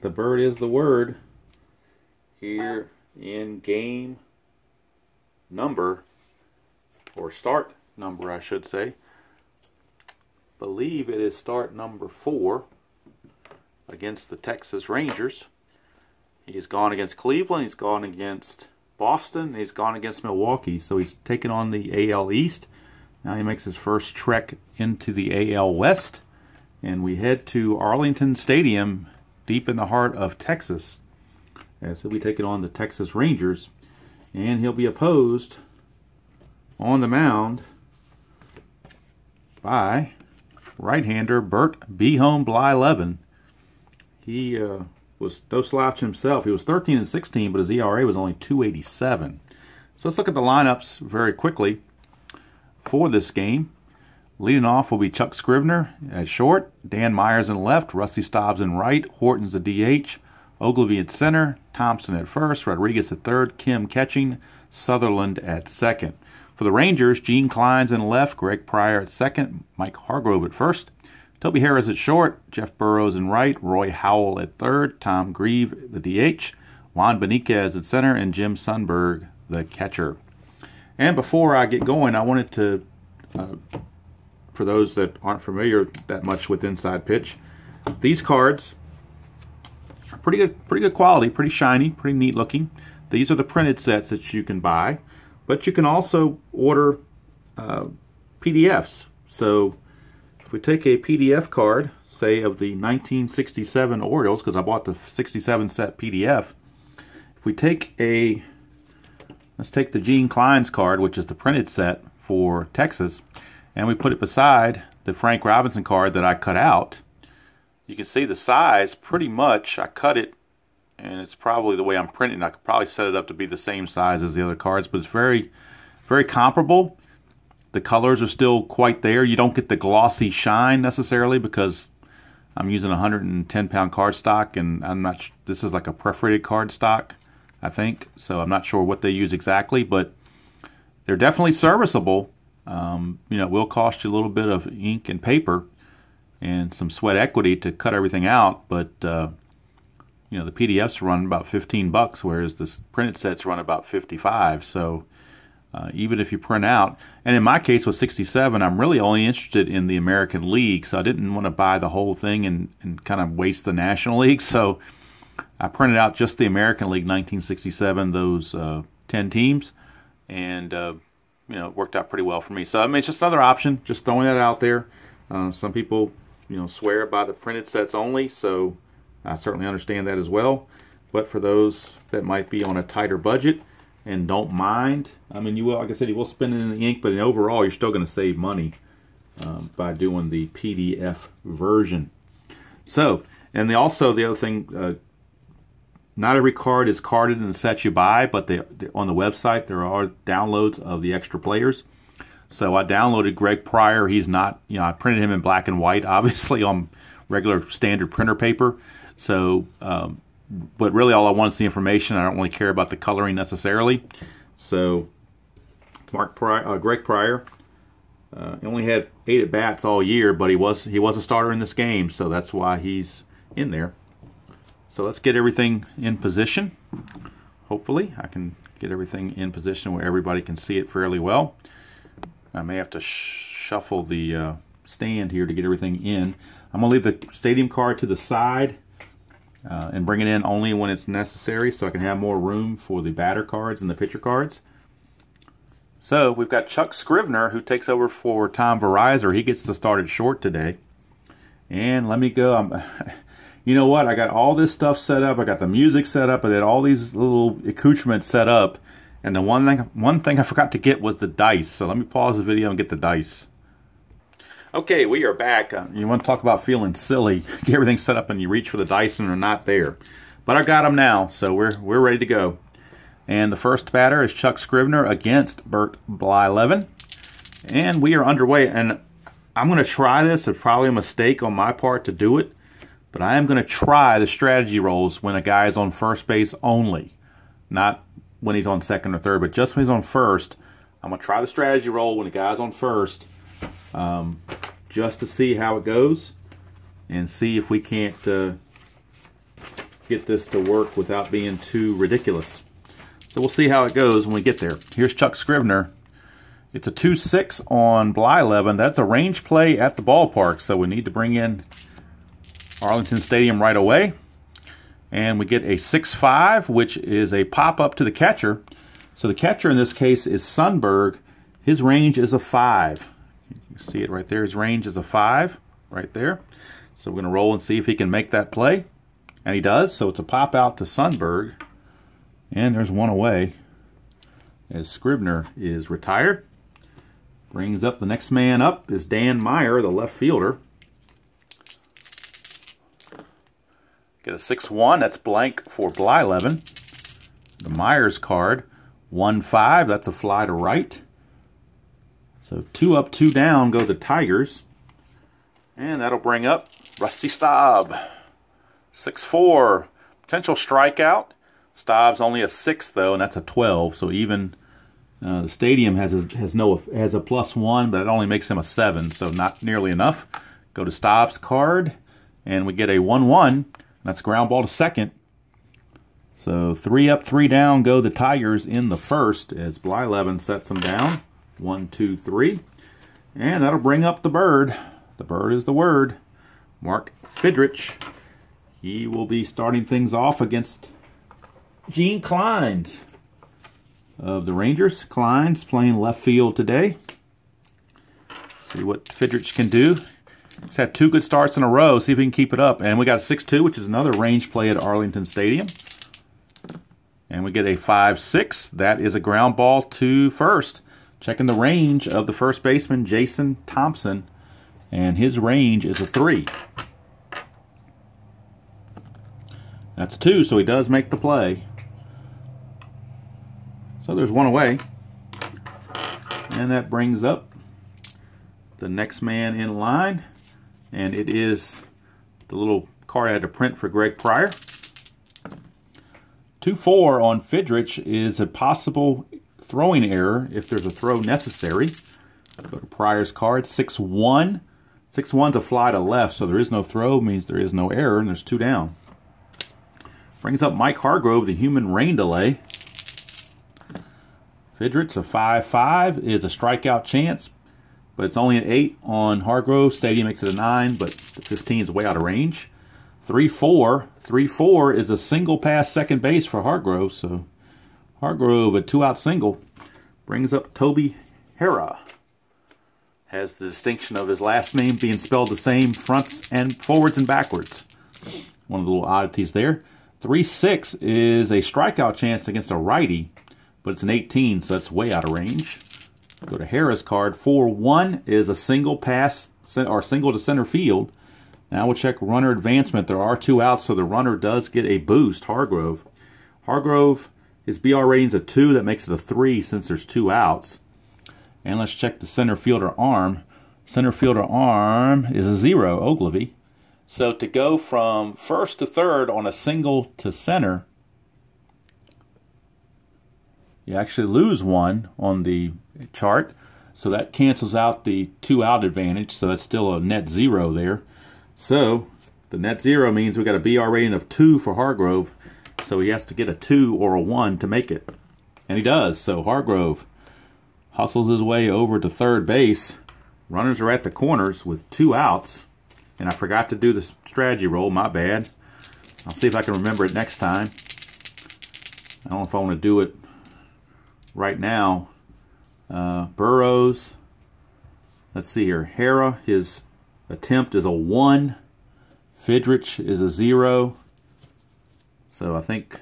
the bird is the word here in game number, or start number, I should say. Believe it is start number four against the Texas Rangers. He's gone against Cleveland, he's gone against Boston, he's gone against Milwaukee, so he's taken on the AL East. Now he makes his first trek into the AL West, and we head to Arlington Stadium, deep in the heart of Texas, as he'll be taking on the Texas Rangers, and he'll be opposed on the mound by right-hander Bert B. Home Blyleven. He uh, was no slouch himself. He was 13 and 16, but his ERA was only 287. So let's look at the lineups very quickly for this game. Leading off will be Chuck Scrivener at short, Dan Myers in left, Rusty Staubs in right, Horton's the DH, Oglivie at center, Thompson at first, Rodriguez at third, Kimm catching, Sutherland at second. For the Rangers, Gene Clines in left, Greg Pryor at second, Mike Hargrove at first, Toby Harris at short, Jeff Burroughs in right, Roy Howell at third, Tom Grieve the DH, Juan Beniquez at center, and Jim Sundberg the catcher. And before I get going, I wanted to, uh, for those that aren't familiar that much with Inside Pitch, these cards are pretty good, pretty good quality, pretty shiny, pretty neat looking. These are the printed sets that you can buy, but you can also order uh, PDFs. So if we take a PDF card, say of the 1967 Orioles, because I bought the 67 set PDF, if we take a, let's take the Gene Clines' card, which is the printed set for Texas, and we put it beside the Frank Robinson card that I cut out, you can see the size pretty much, I cut it, and it's probably the way I'm printing. I could probably set it up to be the same size as the other cards, but it's very, very comparable. The colors are still quite there. You don't get the glossy shine necessarily because I'm using 110 pound cardstock and I'm not, this is like a perforated cardstock, I think. So I'm not sure what they use exactly, but they're definitely serviceable. Um, you know, it will cost you a little bit of ink and paper and some sweat equity to cut everything out, but uh, you know, the PDFs run about 15 bucks, whereas the printed sets run about 55. So uh, even if you print out. And in my case with 67, I'm really only interested in the American League, so I didn't want to buy the whole thing and, and kind of waste the National League. So I printed out just the American League 1967, those uh, 10 teams, and uh, you know it worked out pretty well for me. So I mean, it's just another option. Just throwing that out there. Uh, some people, you know, swear by the printed sets only, so I certainly understand that as well. But for those that might be on a tighter budget, and don't mind. I mean, you will, like I said, you will spend it in the ink, but in overall, you're still going to save money um, by doing the PDF version. So, and the, also the other thing, uh, not every card is carded in the set you buy, but they, on the website there are downloads of the extra players. So I downloaded Greg Pryor. He's not, you know, I printed him in black and white, obviously on regular standard printer paper. So um, but really all I want is the information. I don't really care about the coloring necessarily. So Mark Pryor, uh, Greg Pryor, uh, only had eight at bats all year, but he was he was a starter in this game, so that's why he's in there. So let's get everything in position. Hopefully, I can get everything in position where everybody can see it fairly well. I may have to sh shuffle the uh, stand here to get everything in. I'm to leave the stadium card to the side uh, and bring it in only when it's necessary so I can have more room for the batter cards and the pitcher cards. So we've got Chuck Scrivener who takes over for Tom Veryzer. He gets to start at short today. And let me go. You know what? I got all this stuff set up. I got the music set up. I did all these little accoutrements set up. And the one thing, one thing I forgot to get was the dice. So let me pause the video and get the dice. Okay, we are back. Uh, you want to talk about feeling silly? Get everything set up and you reach for the dice and they're not there. But I got them now, so we're we're ready to go. And the first batter is Chuck Scrivener against Bert Blyleven. And we are underway. And I'm going to try this. It's probably a mistake on my part to do it. But I am going to try the strategy rolls when a guy is on first base only. Not when he's on second or third, but just when he's on first. I'm going to try the strategy roll when the guy's on first um, just to see how it goes and see if we can't uh, get this to work without being too ridiculous. So we'll see how it goes when we get there. Here's Chuck Scrivener. It's a 2-6 on Blyleven. That's a range play at the ballpark, so we need to bring in Arlington Stadium right away. And we get a 6-5, which is a pop-up to the catcher. So the catcher in this case is Sundberg. His range is a 5. You see it right there. His range is a 5 right there. So we're going to roll and see if he can make that play. And he does. So it's a pop out to Sundberg. And there's one away as Scrivener is retired. Brings up the next man up is Dan Meyer, the left fielder. Get a 6-1, that's blank for Blyleven. The Myers card, 1-5, that's a fly to right. So two up, two down go the Tigers. And that'll bring up Rusty Staub. 6-4, potential strikeout. Staub's only a 6 though, and that's a 12, so even uh, the stadium has a, has no has a plus one, but it only makes him a seven, so not nearly enough. Go to Staub's card, and we get a one-one. That's ground ball to second. So three up, three down go the Tigers in the first as Blyleven sets them down. One, two, three. And that'll bring up the bird. The bird is the word. Mark Fidrych. He will be starting things off against Gene Clines of the Rangers. Clines playing left field today. See what Fidrych can do. He's had two good starts in a row. See if he can keep it up. And we got a 6-2, which is another range play at Arlington Stadium. And we get a 5-6. That is a ground ball to first. Checking the range of the first baseman, Jason Thompson. And his range is a 3. That's a 2, so he does make the play. So there's one away. And that brings up the next man in line. And it is the little card I had to print for Greg Pryor. 2-4 on Fidrych is a possible throwing error if there's a throw necessary. Go to Pryor's card. 6-1. 6-1's a fly to left, so there is no throw, means there is no error, and there's two down. Brings up Mike Hargrove, the human rain delay. Fidrych's a 5-5 is a strikeout chance, but it's only an 8 on Hargrove. Stadium makes it a 9, but the 15 is way out of range. 3-4. 3-4 is a single pass second base for Hargrove, so Hargrove, a two-out single, brings up Toby Harrah. Has the distinction of his last name being spelled the same fronts and forwards and backwards. One of the little oddities there. 3-6 is a strikeout chance against a righty but it's an 18, so that's way out of range. Go to Harrah's card. 4-1 is a single pass or single to center field. Now we'll check runner advancement. There are two outs, so the runner does get a boost, Hargrove. Hargrove, his BR rating's a 2. That makes it a 3 since there's two outs. And let's check the center fielder arm. Center fielder arm is a 0, Oglivie. So to go from first to third on a single to center, you actually lose one on the chart. So that cancels out the two out advantage. So that's still a net zero there. So the net zero means we got a BR rating of two for Hargrove. So he has to get a two or a one to make it. And he does. So Hargrove hustles his way over to third base. Runners are at the corners with two outs. And I forgot to do the strategy roll. My bad. I'll see if I can remember it next time. I don't know if I want to do it right now. Uh, Burroughs, let's see here. Harrah, his attempt is a 1. Fidrych is a 0. So I think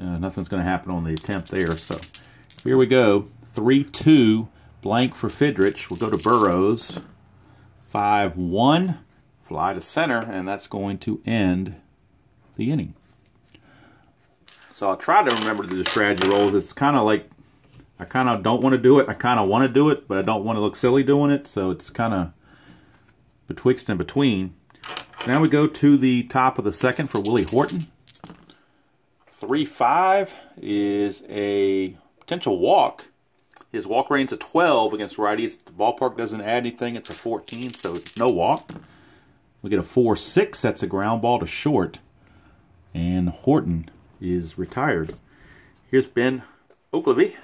uh, nothing's going to happen on the attempt there. So here we go. 3-2 blank for Fidrych. We'll go to Burroughs. 5-1. Fly to center, and that's going to end the inning. So I'll try to remember the strategy rolls. It's kind of like I kind of don't want to do it. I kind of want to do it, but I don't want to look silly doing it. So it's kind of betwixt and between. So now we go to the top of the second for Willie Horton. 3-5 is a potential walk. His walk rating's a 12 against righties. The ballpark doesn't add anything. It's a 14, so no walk. We get a 4-6. That's a ground ball to short. And Horton is retired. Here's Ben Oakley,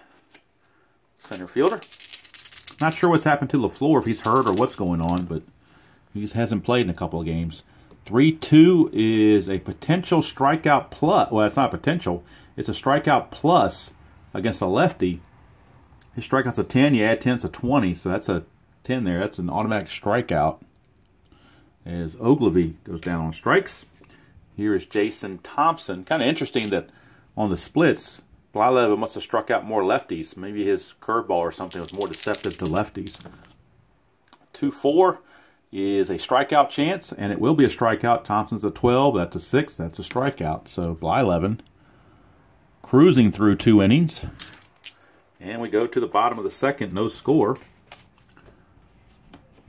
center fielder. Not sure what's happened to LeFlore, if he's hurt or what's going on, but he just hasn't played in a couple of games. 3-2 is a potential strikeout plus. Well, it's not potential. It's a strikeout plus against a lefty. His strikeout's a 10. You add 10, it's a 20. So that's a 10 there. That's an automatic strikeout. As Oglivie goes down on strikes. Here is Jason Thompson. Kind of interesting that on the splits, Blyleven must have struck out more lefties. Maybe his curveball or something was more deceptive to lefties. 2-4 is a strikeout chance, and it will be a strikeout. Thompson's a 12, that's a 6, that's a strikeout. So Blyleven cruising through two innings. And we go to the bottom of the second, no score.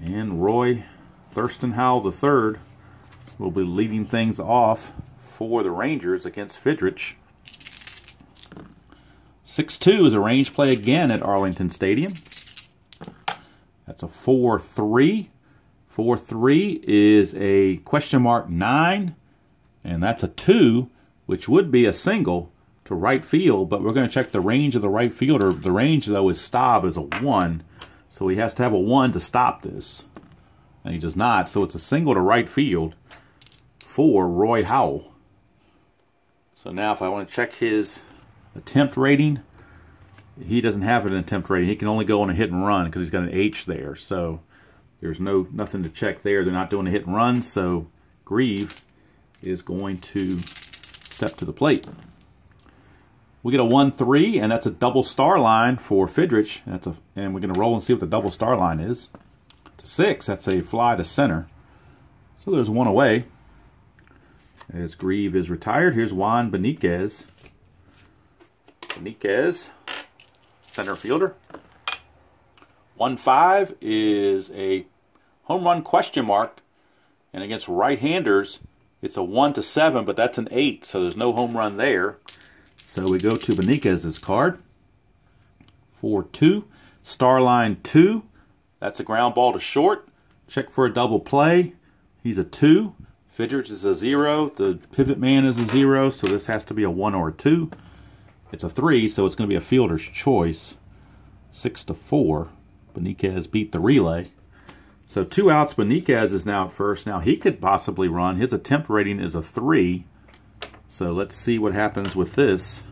And Roy Thurston Howell III will be leading things off for the Rangers against Fidrych. 6-2 is a range play again at Arlington Stadium. That's a 4-3. 4-3 is a question mark 9, and that's a 2, which would be a single to right field, but we're going to check the range of the right fielder. The range, though, is Staub is a 1, so he has to have a 1 to stop this. And he does not, so it's a single to right field for Roy Howell. So now if I want to check his attempt rating, he doesn't have an attempt rating. He can only go on a hit and run because he's got an H there. So there's no nothing to check there. They're not doing a hit and run, so Grieve is going to step to the plate. We get a 1-3, and that's a double star line for Fidrych. That's a, and we're going to roll and see what the double star line is. It's a 6. That's a fly to center. So there's one away. As Grieve is retired, here's Juan Beniquez. Beniquez, center fielder. 1-5 is a home run question mark. And against right-handers, it's a 1 to 7, but that's an 8, so there's no home run there. So we go to Beniquez's card. 4-2. Starline 2. That's a ground ball to short. Check for a double play. He's a 2. Fidrych is a 0. The pivot man is a 0, so this has to be a 1 or a 2. It's a 3, so it's going to be a fielder's choice. 6 to 4. Beniquez beat the relay. So two outs, Beniquez is now at first. Now he could possibly run. His attempt rating is a 3. So let's see what happens with this.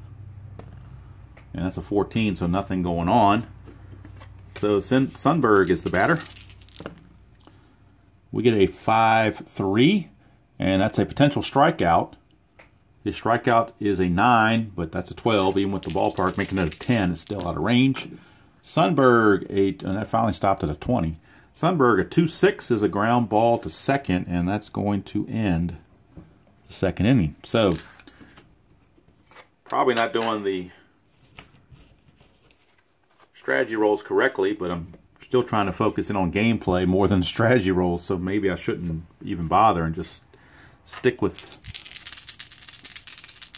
And that's a 14, so nothing going on. So Sundberg is the batter. We get a 5-3, and that's a potential strikeout. His strikeout is a 9, but that's a 12, even with the ballpark making it a 10. It's still out of range. Sundberg, eight, and that finally stopped at a 20. Sundberg, a 2-6 is a ground ball to second, and that's going to end the second inning. So, probably not doing the strategy rolls correctly, but I'm still trying to focus in on gameplay more than strategy rolls, so maybe I shouldn't even bother and just stick with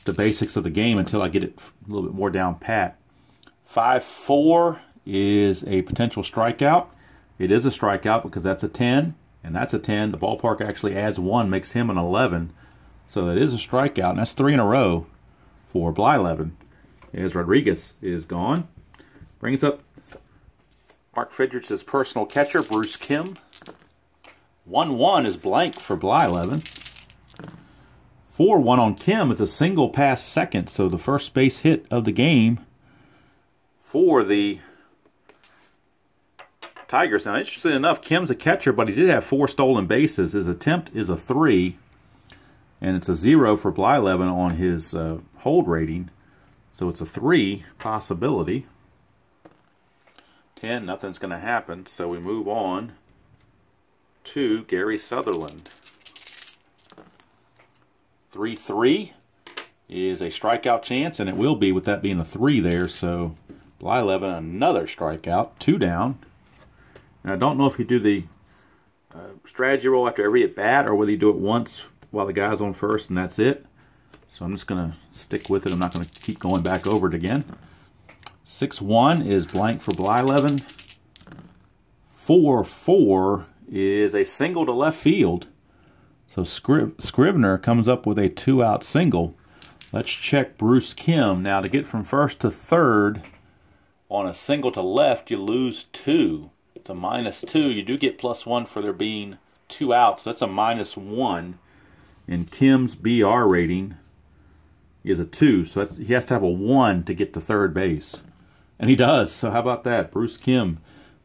the basics of the game until I get it a little bit more down pat. 5-4 is a potential strikeout. It is a strikeout because that's a 10, and that's a 10. The ballpark actually adds 1, makes him an 11. So it is a strikeout, and that's three in a row for Blyleven. As Rodriguez is gone. Brings up Mark Fidrych's personal catcher, Bruce Kimm. 1-1 is blank for Blyleven. 4-1 on Kimm. It's a single pass second, so the first base hit of the game for the Tigers. Now, interesting enough, Kimm's a catcher, but he did have four stolen bases. His attempt is a 3, and it's a 0 for Blyleven on his uh, hold rating. So it's a 3 possibility. 10, nothing's going to happen, so we move on to Gary Sutherland. 3-3 is a strikeout chance, and it will be with that being a 3 there, so Blyleven another strikeout, two down. And I don't know if you do the uh, strategy roll after every at bat or whether you do it once while the guy's on first and that's it. So I'm just going to stick with it. I'm not going to keep going back over it again. 6-1 is blank for Blyleven. 4-4 is a single to left field. So Scriv Scrivener comes up with a two-out single. Let's check Bruce Kimm. Now, to get from first to third on a single to left, you lose two. It's a minus two. You do get plus one for there being two outs. That's a minus one. And Kimm's BR rating is a two. So he has to have a one to get to third base. And he does. So how about that? Bruce Kimm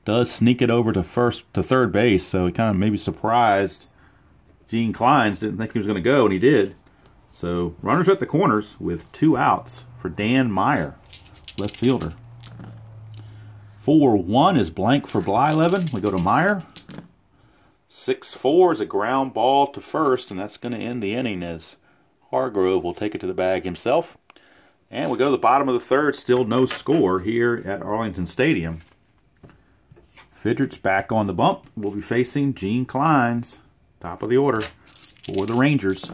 does sneak it over to first to third base. So he kind of maybe surprised Gene Clines Didn't think he was going to go, and he did. So runners at the corners with two outs for Dan Meyer, left fielder. 4-1 is blank for Blyleven. We go to Meyer. 6-4 is a ground ball to first, and that's going to end the inning as Hargrove will take it to the bag himself. And we go to the bottom of the third, still no score here at Arlington Stadium. Fidrych's back on the bump. We'll be facing Gene Clines, top of the order for the Rangers.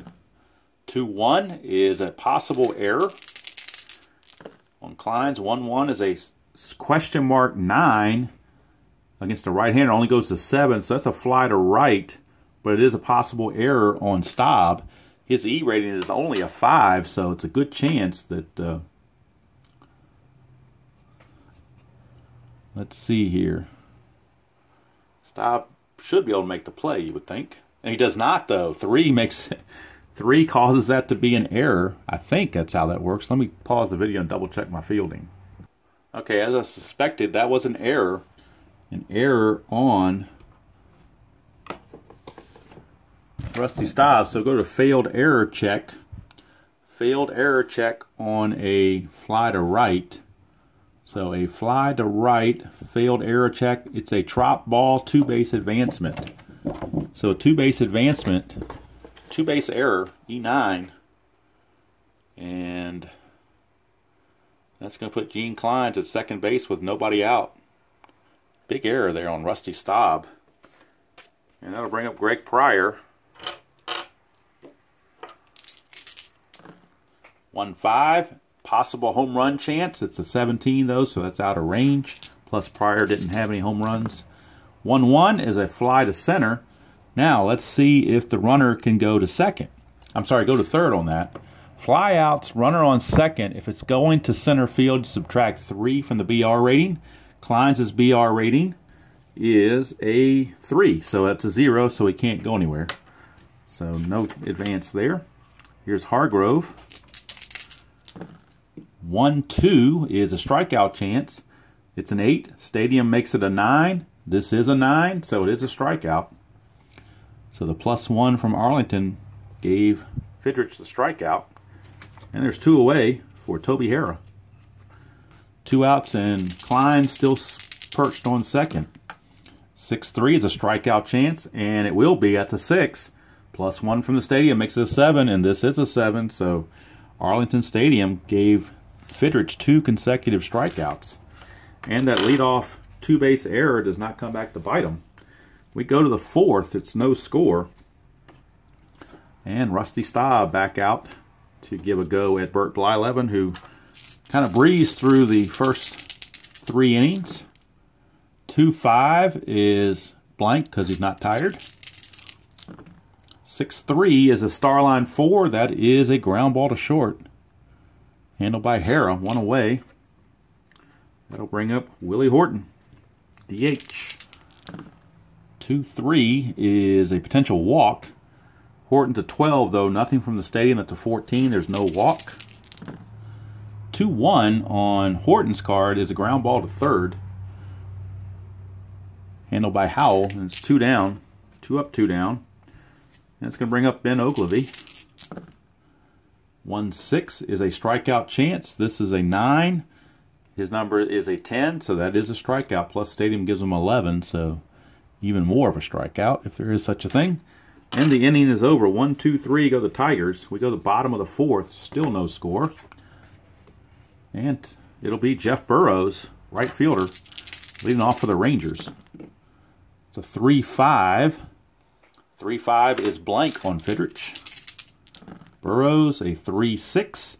2-1 is a possible error. On Clines. 1-1 is a question mark 9 against the right hander. Only goes to 7, so that's a fly to right, but it is a possible error on Staub. His E rating is only a 5, so it's a good chance that... Uh, let's see here. Staub should be able to make the play, you would think. He does not, though. 3 makes... Three causes that to be an error. I think that's how that works. Let me pause the video and double check my fielding. Okay, as I suspected, that was an error. An error on Rusty Staub. So go to failed error check. Failed error check on a fly to right. So a fly to right, failed error check. It's a drop ball two base advancement. So two base advancement two base error, E9. And that's going to put Gene Clines at second base with nobody out. Big error there on Rusty Staub. And that'll bring up Greg Pryor. 1-5. Possible home run chance. It's a 17 though, so that's out of range. Plus Pryor didn't have any home runs. 1-1 is a fly to center. Now, let's see if the runner can go to second. I'm sorry, go to third on that. Flyouts, runner on second. If it's going to center field, subtract 3 from the BR rating. Clines' BR rating is a 3, so that's a 0, so he can't go anywhere. So no advance there. Here's Hargrove. 1-2 is a strikeout chance. It's an 8. Stadium makes it a 9. This is a 9, so it is a strikeout. So the plus one from Arlington gave Fidrych the strikeout. And there's two away for Toby Harrah. Two outs and Klein still perched on second. 6-3 is a strikeout chance, and it will be. That's a 6. Plus one from the stadium makes it a 7, and this is a 7. So Arlington Stadium gave Fidrych two consecutive strikeouts. And that leadoff two-base error does not come back to bite him. We go to the fourth. It's no score. And Rusty Staub back out to give a go at Bert Blyleven, who kind of breezed through the first three innings. 2-5 is blank because he's not tired. 6-3 is a Starline 4. That is a ground ball to short. Handled by Harrah, one away. That'll bring up Willie Horton, DH. 2-3 is a potential walk. Horton's a 12, though. Nothing from the stadium. That's a 14. There's no walk. 2-1 on Horton's card is a ground ball to third. Handled by Howell. And it's two down. Two up, two down. And it's going to bring up Ben Oglivie. 1-6 is a strikeout chance. This is a 9. His number is a 10, so that is a strikeout. Plus Stadium gives him 11, so even more of a strikeout, if there is such a thing. And the inning is over. One, two, three go the Tigers. We go to the bottom of the fourth. Still no score. And it'll be Jeff Burroughs, right fielder, leading off for the Rangers. It's a 3-5. 3-5 is blank on Fidrych. Burroughs, a 3-6.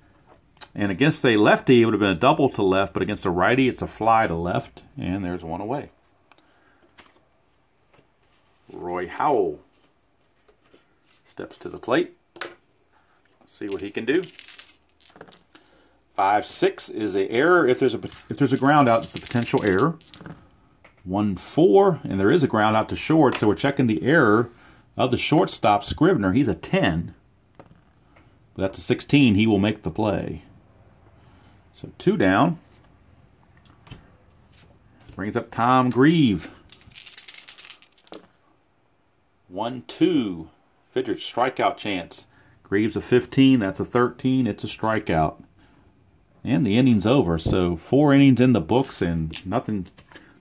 And against a lefty, it would have been a double to left, but against a righty, it's a fly to left. And there's one away. Roy Howell Steps to the plate. See what he can do. Five six is a error. If there's a if there's a ground out, it's a potential error. One four, and there is a ground out to short, so we're checking the error of the shortstop Scrivener. He's a 10. But that's a 16. He will make the play. So two down. Brings up Tom Grieve. One two. Fidrych strikeout chance. Grieve's a 15. That's a 13. It's a strikeout. And the inning's over. So four innings in the books and nothing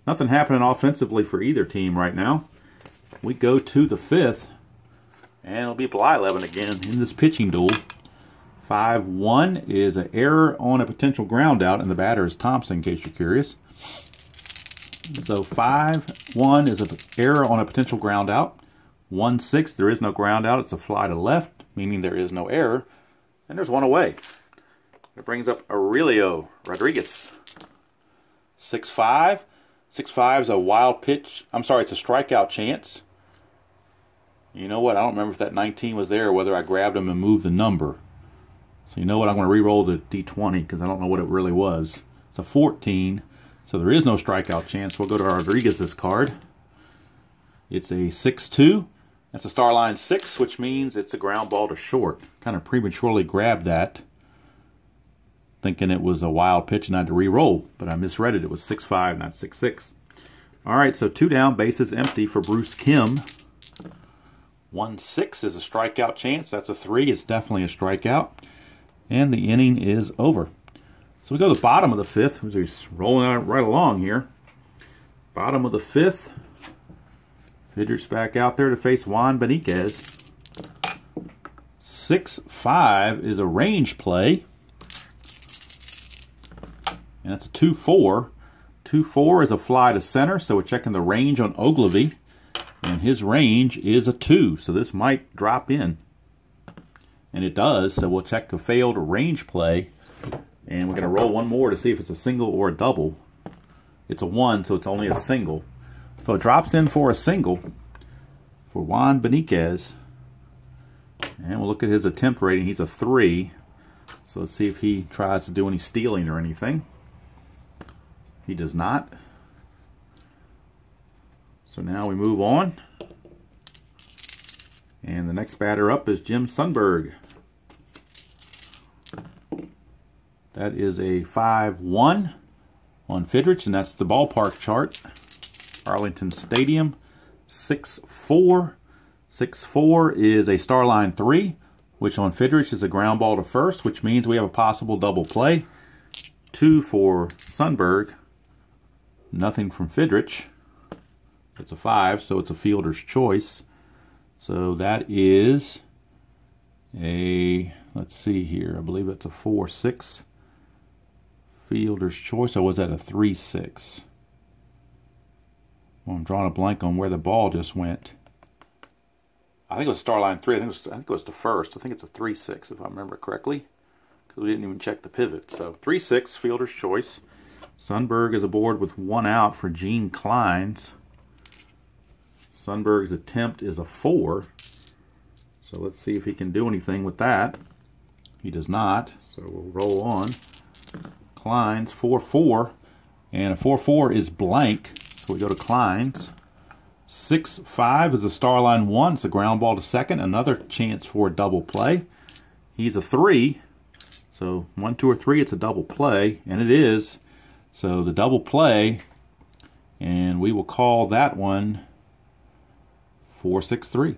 nothing happening offensively for either team right now. We go to the fifth. And it'll be Blyleven again in this pitching duel. 5-1 is an error on a potential ground out, and the batter is Thompson, in case you're curious. So 5-1 is an error on a potential ground out. 1-6, there is no ground out. It's a fly to left, meaning there is no error. And there's one away. It brings up Aurelio Rodriguez. 6-5. 6-5 is a wild pitch. I'm sorry, it's a strikeout chance. You know what? I don't remember if that 19 was there or whether I grabbed him and moved the number. So you know what? I'm going to re-roll the D20 because I don't know what it really was. It's a 14. So there is no strikeout chance. We'll go to Rodriguez's card. It's a 6-2. That's a star line 6, which means it's a ground ball to short. Kind of prematurely grabbed that, thinking it was a wild pitch and I had to re-roll. But I misread it. It was 6-5, not 6-6. All right, so two down, bases empty for Bruce Kimm. 1-6 is a strikeout chance. That's a 3. It's definitely a strikeout. And the inning is over. So we go to the bottom of the fifth. He's rolling out right along here. Bottom of the fifth. Fidrych's back out there to face Juan Beniquez. 6-5 is a range play. And that's a 2-4. 2-4 is a fly to center, so we're checking the range on Oglivie. And his range is a 2, so this might drop in. And it does, so we'll check the failed range play. And we're going to roll one more to see if it's a single or a double. It's a 1, so it's only a single. So it drops in for a single for Juan Beniquez. And we'll look at his attempt rating. He's a 3. So let's see if he tries to do any stealing or anything. He does not. So now we move on. And the next batter up is Jim Sundberg. That is a 5-1 on Fidrych, and that's the ballpark chart. Arlington Stadium, 6-4. 6-4 is a star line 3, which on Fidrych is a ground ball to first, which means we have a possible double play. 2 for Sundberg. Nothing from Fidrych. It's a 5, so it's a fielder's choice. So that is a, let's see here, I believe it's a 4-6 fielder's choice, or was that a 3-6? Well, I'm drawing a blank on where the ball just went. I think it was star line 3. I think it was, I think it was the first. I think it's a 3-6 if I remember correctly. Because we didn't even check the pivot. So 3-6, fielder's choice. Sundberg is aboard with one out for Gene Clines. Sundberg's attempt is a 4. So let's see if he can do anything with that. He does not, so we'll roll on. Clines' 4-4. And a 4-4 is blank, so we go to Clines. 6-5 is a star line 1. It's a ground ball to second. Another chance for a double play. He's a 3. So 1, 2, or 3, it's a double play. And it is. So the double play, and we will call that one 463.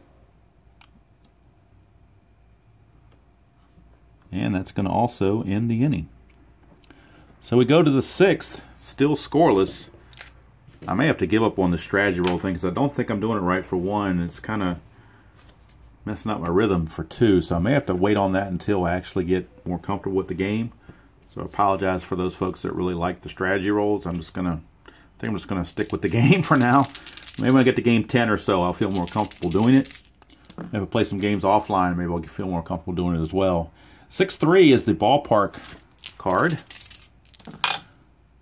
And that's going to also end the inning. So we go to the sixth, still scoreless. I may have to give up on the strategy roll thing because I don't think I'm doing it right for one. It's kind of messing up my rhythm for two. So I may have to wait on that until I actually get more comfortable with the game. So I apologize for those folks that really like the strategy rolls. I'm just going to, I think I'm just going to stick with the game for now. Maybe when I get to game 10 or so, I'll feel more comfortable doing it. If I play some games offline, maybe I'll feel more comfortable doing it as well. 6-3 is the ballpark card.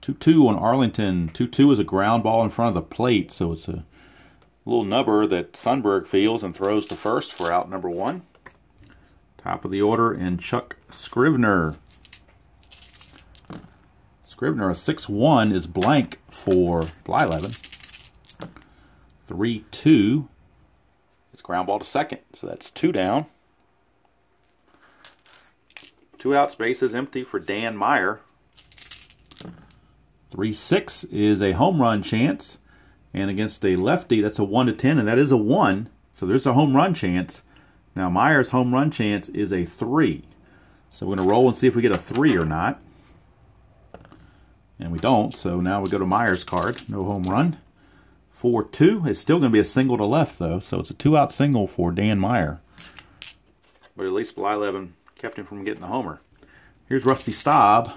2-2 on Arlington. 2-2 is a ground ball in front of the plate, so it's a little nubber that Sundberg feels and throws to first for out number one. Top of the order and Chuck Scrivener. Scrivener, a 6-1 is blank for Blyleven. 3-2 is ground ball to second, so that's two down. Two outs, bases empty for Dan Meyer. 3-6 is a home run chance. And against a lefty, that's a 1 to 10, and that is a 1. So there's a home run chance. Now Meyer's home run chance is a 3. So we're going to roll and see if we get a 3 or not. And we don't, so now we go to Meyer's card. No home run. 4-2. It's still going to be a single to left, though. So it's a two-out single for Dan Meyer. But at least Blyleven kept him from getting the homer. Here's Rusty Staub.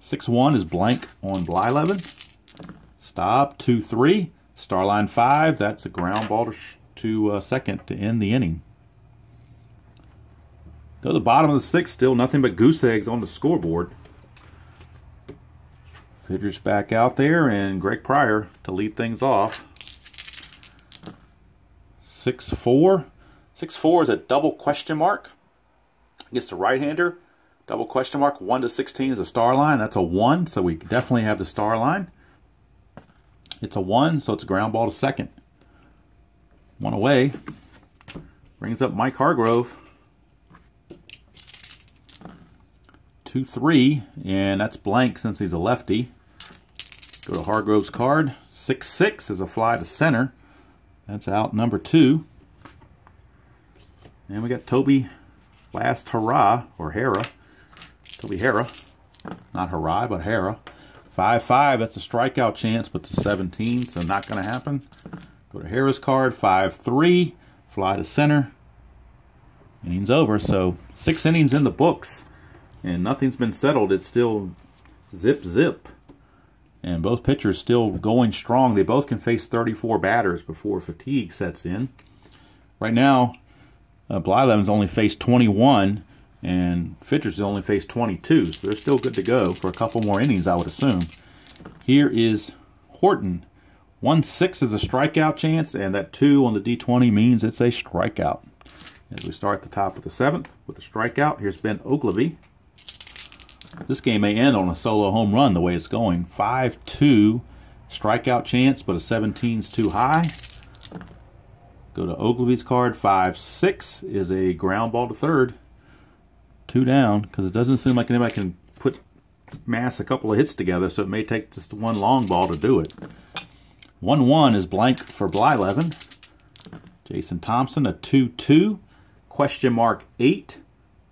6-1 is blank on Blyleven. Staub, 2-3. Starline 5. That's a ground ball to, to uh, second to end the inning. Go to the bottom of the sixth. Still nothing but goose eggs on the scoreboard. Fidrych back out there and Greg Pryor to lead things off. 6-4. 6-4 is a double question mark. Against the right-hander. Double question mark. 1 to 16 is a star line. That's a 1, so we definitely have the star line. It's a 1, so it's a ground ball to second. One away. Brings up Mike Hargrove. 2-3, and that's blank since he's a lefty. Go to Hargrove's card. 6-6 is a fly to center. That's out number two. And we got Toby last hurrah, or Hera. Toby Hera. Not hurrah, but Hera. 5-5, that's a strikeout chance, but a 17, so not going to happen. Go to Hera's card. 5-3, fly to center. Innings over, so six innings in the books. And nothing's been settled. It's still zip, zip. And both pitchers still going strong. They both can face 34 batters before fatigue sets in. Right now, uh, Blyleven's only faced 21, and Fidrych has only faced 22, so they're still good to go for a couple more innings, I would assume. Here is Horton. 1-6 is a strikeout chance, and that 2 on the D20 means it's a strikeout. As we start the top of the seventh with a strikeout, here's Ben Oglivie. This game may end on a solo home run the way it's going. 5-2 strikeout chance, but a 17's too high. Go to Oglivie's card. 5-6 is a ground ball to third. Two down, because it doesn't seem like anybody can put mass a couple of hits together, so it may take just one long ball to do it. 1-1 is blank for Blyleven. Jason Thompson, a 2-2. Question mark 8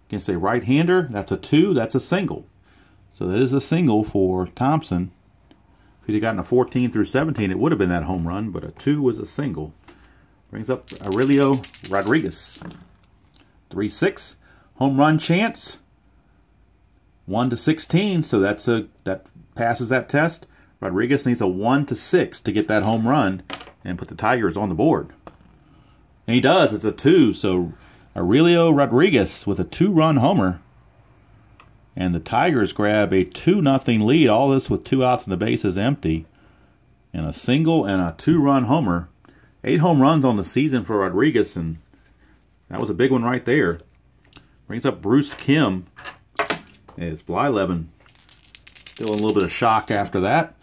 against a right-hander. That's a 2. That's a single. So that is a single for Thompson. If he'd have gotten a 14 through 17, it would have been that home run, but a 2 was a single. Brings up Aurelio Rodriguez. 3-6. Home run chance. 1 to 16, so that's a that passes that test. Rodriguez needs a 1 to 6 to get that home run and put the Tigers on the board. And he does. It's a 2, so Aurelio Rodriguez with a two-run homer and the Tigers grab a 2 nothing lead. All this with two outs and the bases empty. And a single and a two-run homer. Eight home runs on the season for Rodriguez, and that was a big one right there. Brings up Bruce Kimm as Blyleven still in a little bit of shock after that.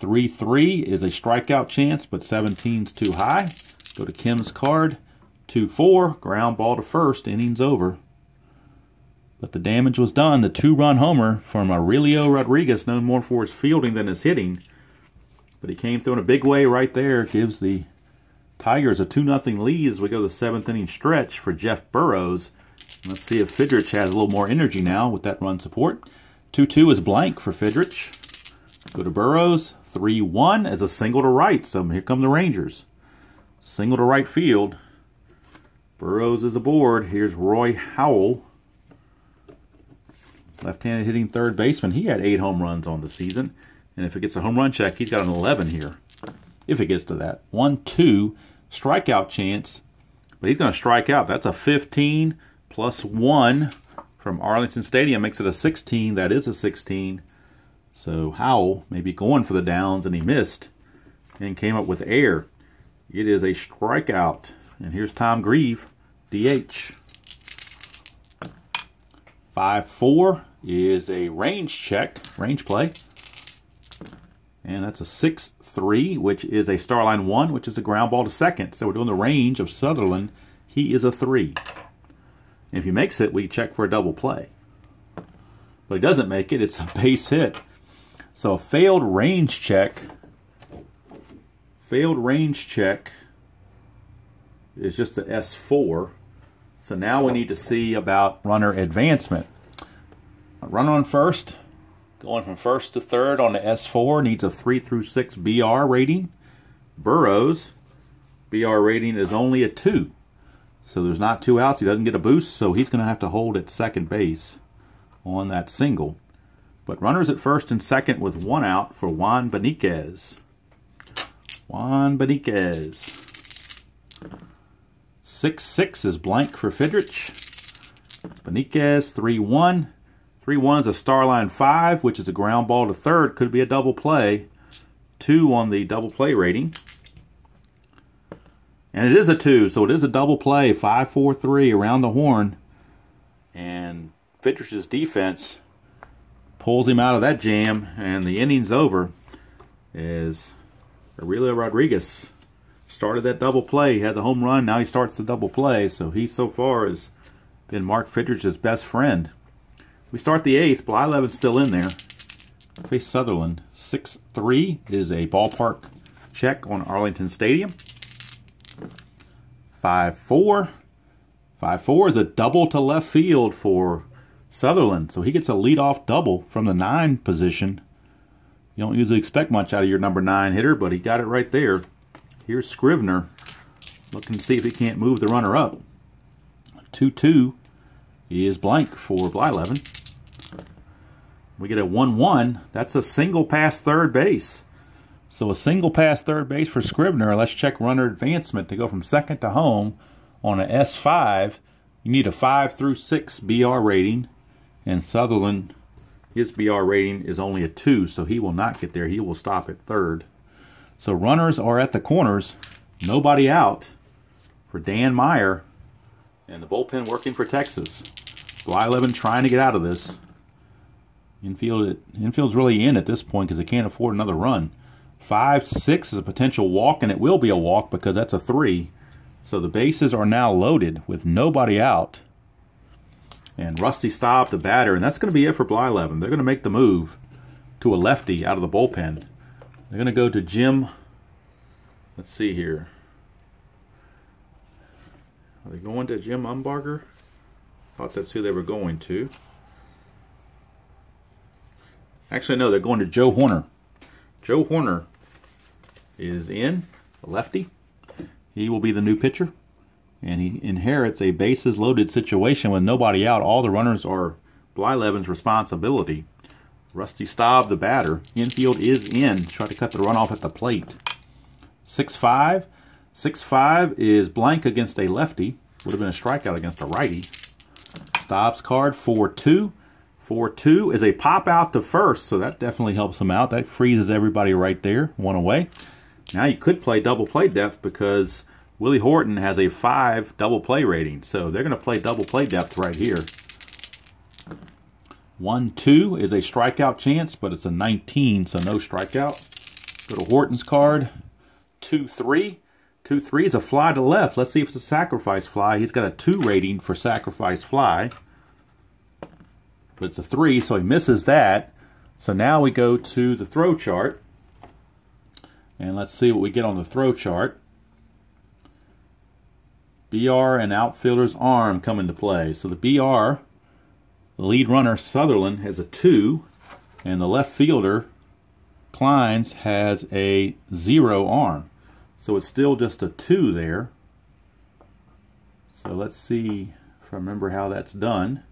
3-3 is a strikeout chance, but 17's too high. Go to Kimm's card. 2-4, ground ball to first, innings over. But the damage was done. The two-run homer from Aurelio Rodriguez, known more for his fielding than his hitting. But he came through in a big way right there. Gives the Tigers a 2-0 lead as we go to the seventh inning stretch for Jeff Burroughs. Let's see if Fidrych has a little more energy now with that run support. 2-2 is blank for Fidrych. Go to Burroughs. 3-1 as a single to right. So here come the Rangers. Single to right field. Burroughs is aboard. Here's Roy Howell. Left-handed hitting third baseman. He had eight home runs on the season. And if it gets a home run check, he's got an 11 here. If it gets to that. 1-2 strikeout chance. But he's going to strike out. That's a 15 plus 1 from Arlington Stadium. Makes it a 16. That is a 16. So Howell may be going for the downs, and he missed and came up with air. It is a strikeout. And here's Tom Grieve, DH. 5-4 is a range check, range play. And that's a 6-3, which is a star line 1, which is a ground ball to second. So we're doing the range of Sutherland. He is a 3. And if he makes it, we check for a double play. But he doesn't make it, it's a base hit. So a failed range check, failed range check is just a S4. So now we need to see about runner advancement. Run on first, going from first to third on the S4, needs a 3 through 6 BR rating. Burroughs, BR rating is only a 2. So there's not two outs. He doesn't get a boost, so he's going to have to hold at second base on that single. But runners at first and second with one out for Juan Beniquez. Juan Beniquez. 6-6 is blank for Fidrych. Beniquez, 3-1. 3-1 is a star line 5, which is a ground ball to third. Could be a double play. 2 on the double play rating. And it is a 2, so it is a double play. 5-4-3 around the horn. And Fidrych's defense pulls him out of that jam, and the inning's over as Aurelio Rodriguez started that double play. Had the home run. Now he starts the double play. So he so far has been Mark Fidrych's best friend. We start the eighth. Blyleven's still in there. Face Sutherland. 6-3 is a ballpark check on Arlington Stadium. 5-4. 5-4 is a double to left field for Sutherland. So he gets a leadoff double from the nine position. You don't usually expect much out of your number nine hitter, but he got it right there. Here's Scrivener looking to see if he can't move the runner up. 2-2 is blank for Blyleven. We get a 1-1. That's a single pass third base. So a single pass third base for Scrivener. Let's check runner advancement to go from second to home on a S5. You need a 5 through 6 BR rating. And Sutherland, his BR rating is only a 2, so he will not get there. He will stop at third. So runners are at the corners. Nobody out for Dan Meyer. And the bullpen working for Texas. Blyleven trying to get out of this. Infield, infield's really in at this point because they can't afford another run. 5-6 is a potential walk, and it will be a walk because that's a 3. So the bases are now loaded with nobody out. And Rusty Staub, the batter, and that's going to be it for Blyleven. They're going to make the move to a lefty out of the bullpen. They're going to go to Jim. Let's see here. Are they going to Jim Umbarger? Thought that's who they were going to. Actually, no, they're going to Joe Hoerner. Joe Hoerner is in, a lefty. He will be the new pitcher. And he inherits a bases loaded situation with nobody out. All the runners are Blyleven's responsibility. Rusty Staub, the batter. Infield is in. Try to cut the runoff at the plate. 6-5. 6-5 is blank against a lefty. Would have been a strikeout against a righty. Staub's card 4-2. 4-2 is a pop out to first, so that definitely helps him out. That freezes everybody right there. One away. Now you could play double play depth because Willie Horton has a 5 double play rating. So they're going to play double play depth right here. 1-2 is a strikeout chance, but it's a 19, so no strikeout. Go to Horton's card. 2-3. 2-3 is a fly to left. Let's see if it's a sacrifice fly. He's got a 2 rating for sacrifice fly. But it's a 3, so he misses that. So now we go to the throw chart. And let's see what we get on the throw chart. BR and outfielder's arm come into play. So the BR the lead runner, Sutherland, has a 2, and the left fielder, Clines, has a 0 arm. So it's still just a 2 there. So let's see if I remember how that's done.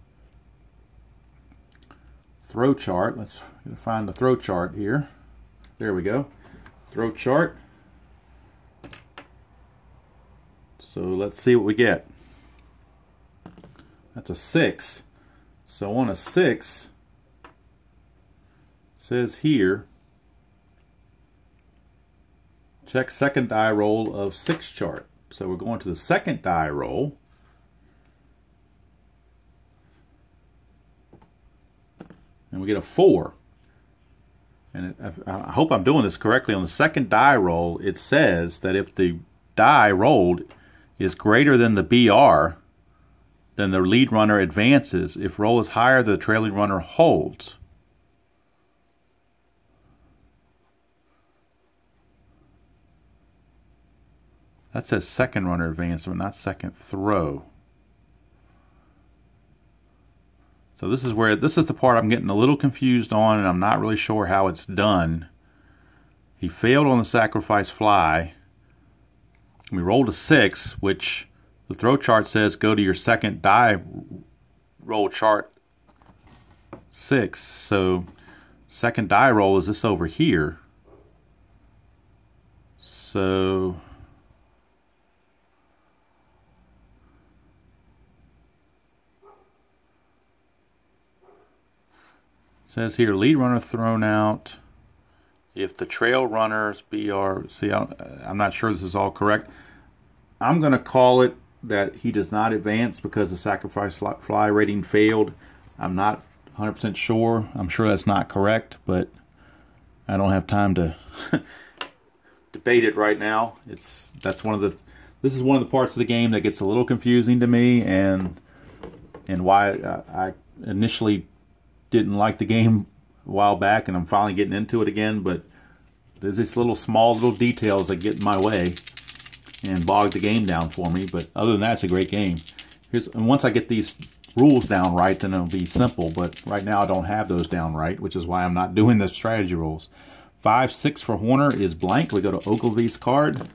Throw chart. Let's find the throw chart here. There we go. Throw chart. So let's see what we get. That's a 6. So on a 6, says here, Check second die roll of six chart. So we're going to the second die roll. And we get a four. And it, I hope I'm doing this correctly. On the second die roll, it says that if the die rolled is greater than the BR, then the lead runner advances. If roll is higher, the trailing runner holds. That says second runner advancement, not second throw. So this is where this is the part I'm getting a little confused on and I'm not really sure how it's done. He failed on the sacrifice fly. We rolled a six, which the throw chart says go to your second die roll chart six. So second die roll is this over here. So says here lead runner thrown out if the trail runners BR see I'm not sure this is all correct I'm going to call it that he does not advance because the sacrifice fly rating failed. I'm not 100% sure. I'm sure that's not correct, but I don't have time to debate it right now. It's that's one of the this is one of the parts of the game that gets a little confusing to me and and why I, I initially didn't like the game a while back and I'm finally getting into it again, but there's these little small little details that get in my way and bog the game down for me. But other than that, it's a great game. Here's, and once I get these rules down right, then it'll be simple. But right now, I don't have those down right, which is why I'm not doing the strategy rules. 5-6 for Hoerner is blank. We go to Oglivie's card.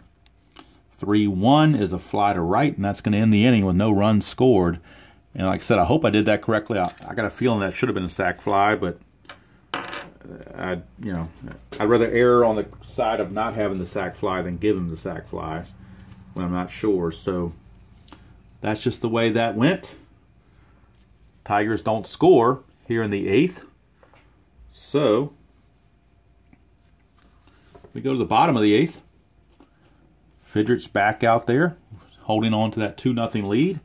3-1 is a fly to right, and that's going to end the inning with no runs scored. And like I said, I hope I did that correctly. I, I got a feeling that should have been a sac fly, but uh, I, you know, I'd rather err on the side of not having the sac fly than give him the sac fly when I'm not sure. So that's just the way that went. Tigers don't score here in the eighth. So we go to the bottom of the eighth. Fidrych's back out there, holding on to that 2 nothing lead.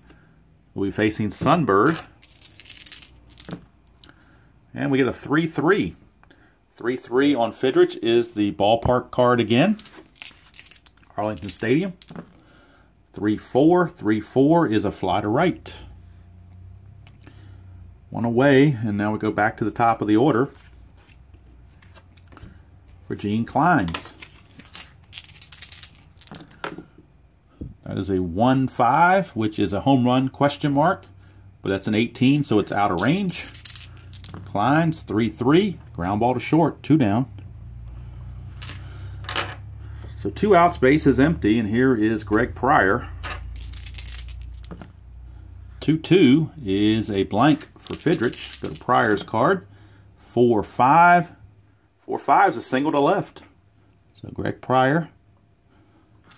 We'll be facing Sundberg. And we get a 3-3. 3-3 on Fidrych is the ballpark card again. Arlington Stadium. 3-4. 3-4 is a fly to right. One away, and now we go back to the top of the order for Gene Clines. That is a 1-5, which is a home run question mark, but that's an 18, so it's out of range. Clines, 3-3, ground ball to short, two down. So two outs, base is empty, and here is Greg Pryor. 2-2 is a blank for Fidrych. Go to Pryor's card. 4-5. 4-5 is a single to left. So Greg Pryor.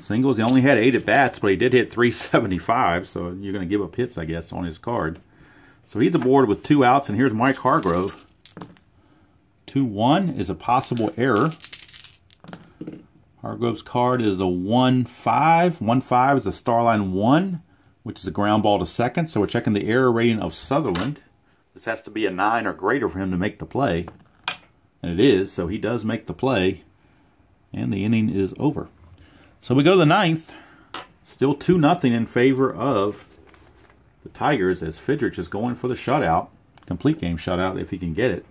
Singles, he only had eight at bats, but he did hit 375, so you're going to give up hits, I guess, on his card. So he's aboard with two outs, and here's Mike Hargrove. 2-1 is a possible error. Hargrove's card is a 1-5. 1-5 is a star line 1, which is a ground ball to second. So we're checking the error rating of Sutherland. This has to be a 9 or greater for him to make the play. And it is, so he does make the play. And the inning is over. So we go to the ninth. Still 2 nothing in favor of the Tigers as Fidrych is going for the shutout. Complete game shutout if he can get it.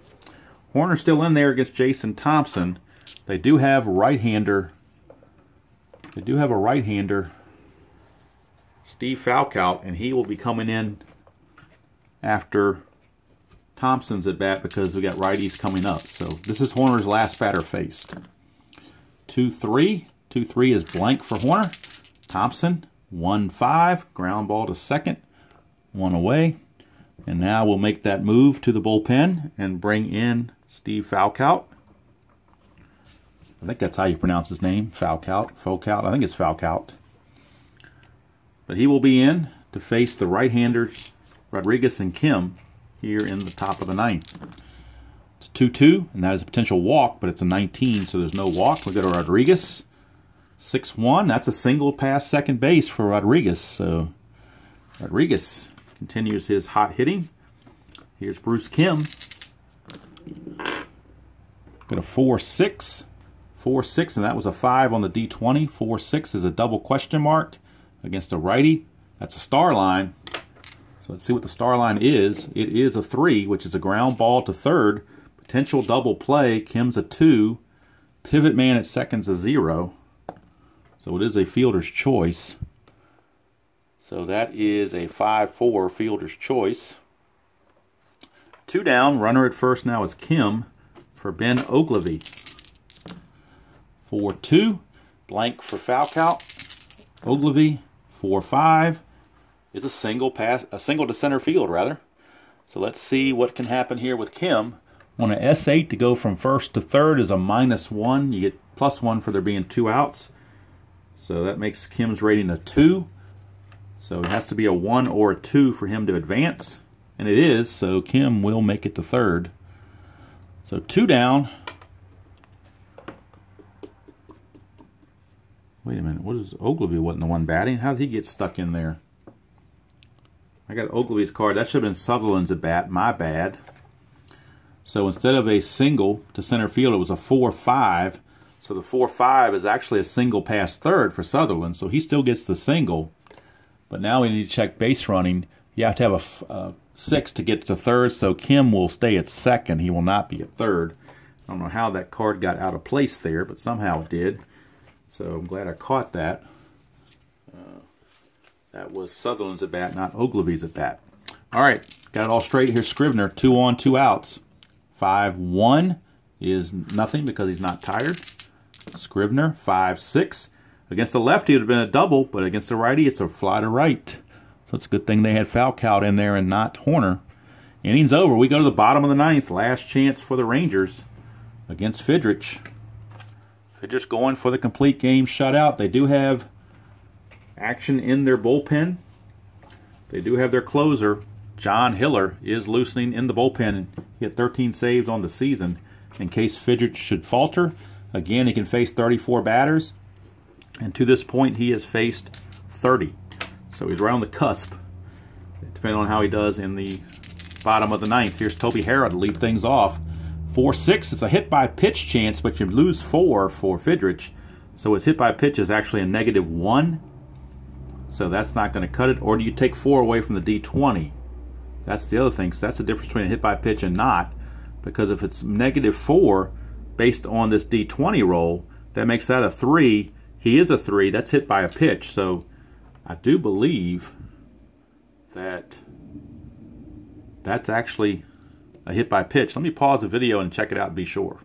Hoerner still in there against Jason Thompson. They do have right-hander they do have a right-hander, Steve Foucault, and he will be coming in after Thompson's at bat because we got righties coming up. So this is Hoerner's last batter faced. 2-3. 2-3 is blank for Hoerner. Thompson, 1-5. Ground ball to second. One away. And now we'll make that move to the bullpen and bring in Steve Foucault. I think that's how you pronounce his name, Foucault, Foucault. I think it's Foucault. But he will be in to face the right-handers Rodriguez and Kimm here in the top of the ninth. It's 2-2, and that is a potential walk, but it's a 19, so there's no walk. We go to Rodriguez. 6-1. That's a single past second base for Rodriguez. So Rodriguez continues his hot hitting. Here's Bruce Kimm. Got a 4-6. 4-6, and that was a 5 on the D20. 4-6 is a double question mark against a righty. That's a star line. So let's see what the star line is. It is a 3, which is a ground ball to third. Potential double play. Kimm's a 2. Pivot man at second's a 0. So it is a fielder's choice. So that is a 5-4 fielder's choice. Two down. Runner at first now is Kimm for Ben Oglivie. 4-2. Blank for Foucault. Oglivie. 4-5 is a single pass, a single to center field rather. So let's see what can happen here with Kimm. On an S8 to go from first to third is a minus one. You get plus one for there being two outs. So that makes Kimm's rating a two. So it has to be a one or a two for him to advance. And it is, so Kim will make it to third. So two down. Wait a minute, what is Oglivie wasn't the one batting? How did he get stuck in there? I got Oglivie's card. That should have been Sutherland's at bat. My bad. So instead of a single to center field, it was a 4-5. So the 4-5 is actually a single past third for Sutherland. So he still gets the single. But now we need to check base running. You have to have a, a 6 to get to third. So Kimm will stay at second. He will not be at third. I don't know how that card got out of place there, but somehow it did. So I'm glad I caught that. Uh, that was Sutherland's at bat, not Oglivie's at bat. All right, got it all straight. here. Scrivener, two on, two outs. 5-1 is nothing because he's not tired. Scrivener, 5-6. Against the lefty, it would have been a double, but against the righty, it's a fly to right. So it's a good thing they had Foucault in there and not Hoerner. Innings over. We go to the bottom of the ninth. Last chance for the Rangers against Fidrych. Fidrych going for the complete game shutout. They do have action in their bullpen. They do have their closer. John Hiller is loosening in the bullpen. He had 13 saves on the season. In case Fidrych should falter, again, he can face 34 batters. And to this point, he has faced 30. So he's right on the cusp, depending on how he does in the bottom of the ninth. Here's Toby Harrah to lead things off. 4-6, it's a hit by pitch chance, but you lose 4 for Fidrych. So his hit by pitch is actually a negative 1. So that's not going to cut it. Or do you take four away from the D20? That's the other thing. So that's the difference between a hit by pitch and not. Because if it's negative four based on this D20 roll, that makes that a three. He is a three. That's hit by a pitch. So I do believe that that's actually a hit by pitch. Let me pause the video and check it out and be sure.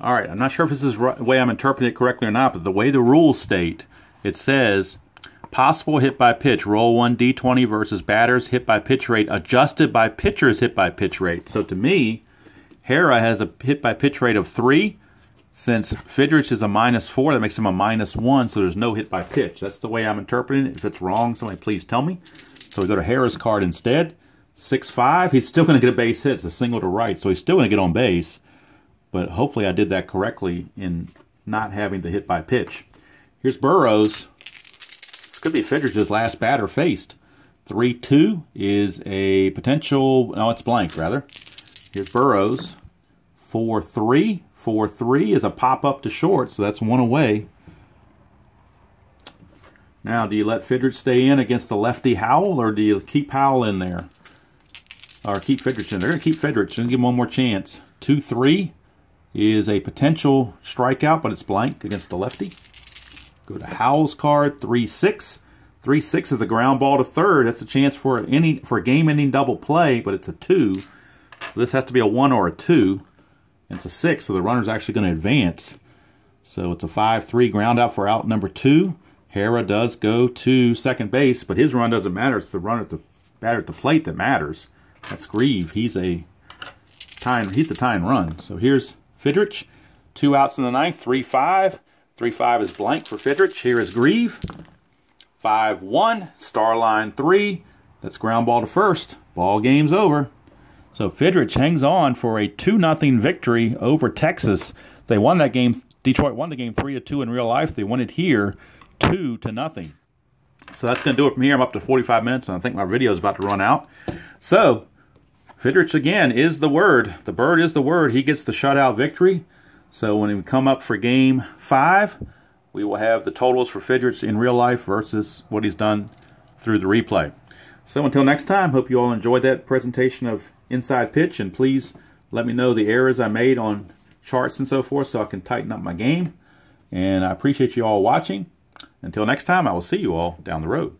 All right, I'm not sure if this is the way I'm interpreting it correctly or not, but the way the rules state, it says Possible hit by pitch. Roll 1 d20 versus batters hit by pitch rate adjusted by pitcher's hit by pitch rate. So to me, Harrah has a hit by pitch rate of 3. Since Fidrych is a minus 4, that makes him a minus 1, so there's no hit by pitch. That's the way I'm interpreting it. If it's wrong, somebody please tell me. So we go to Harrah's card instead. 6-5, he's still going to get a base hit. It's a single to right, so he's still going to get on base. But hopefully I did that correctly in not having the hit by pitch. Here's Burroughs. This Could be Fidrych's last batter faced. 3-2 is a potential, no, it's blank, rather. Here's Burroughs. 4-3. 4-3 is a pop-up to short, so that's one away. Now, do you let Fidrych stay in against the lefty Howell, or do you keep Howell in there? Or keep Fidrych in? They're going to keep Fidrych and give him one more chance. 2-3 is a potential strikeout, but it's blank against the lefty. Go to Howell's card, 3-6. 3-6 is a ground ball to third. That's a chance for any for a game-ending double play, but it's a 2. So this has to be a 1 or a 2. It's a 6, so the runner's actually going to advance. So it's a 5-3 ground out for out number 2. Harrah does go to second base, but his run doesn't matter. It's the runner at the batter at the plate that matters. That's Grieve. He's a tying, he's the tying run. So here's Fidrych. Two outs in the ninth, 3-5. 3-5 is blank for Fidrych. Here is Grieve. 5-1, star line 3. That's ground ball to first. Ball game's over. So Fidrych hangs on for a 2-0 victory over Texas. They won that game. Detroit won the game three to two in real life. They won it here two to nothing. So that's going to do it from here. I'm up to 45 minutes, and I think my video is about to run out. So, Fidrych again is the word. The bird is the word. He gets the shutout victory. So when we come up for game five, we will have the totals for Fidrych in real life versus what he's done through the replay. So until next time, hope you all enjoyed that presentation of Inside Pitch, and please let me know the errors I made on charts and so forth so I can tighten up my game. And I appreciate you all watching. Until next time, I will see you all down the road.